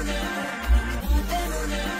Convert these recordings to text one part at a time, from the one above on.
Burner. Burner.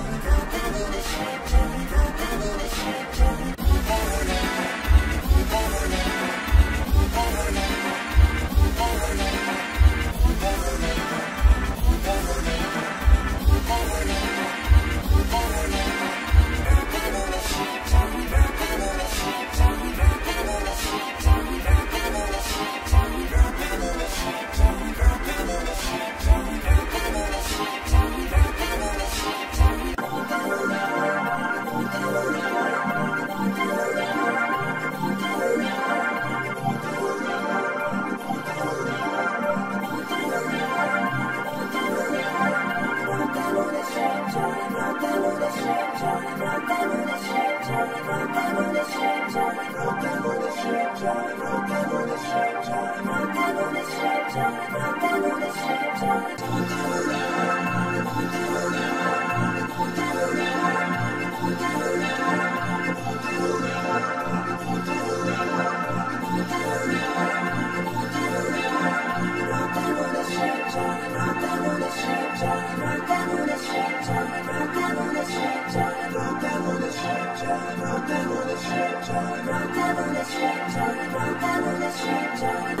Don't rompemos 我的 scelte, 寻找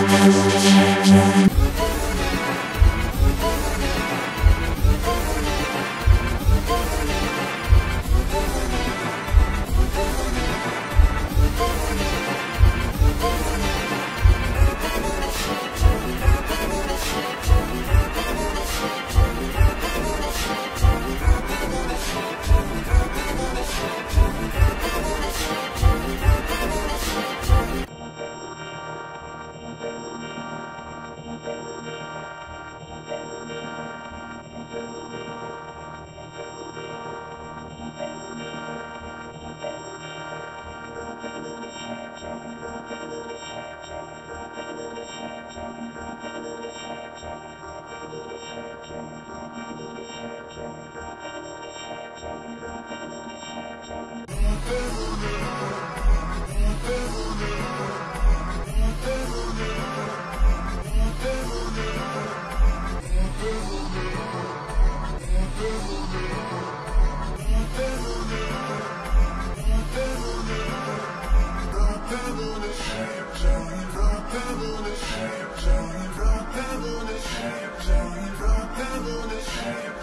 Rock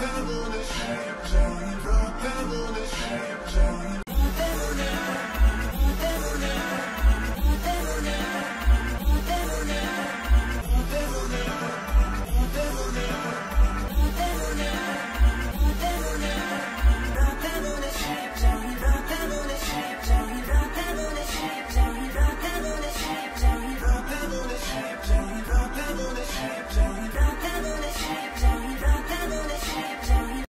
the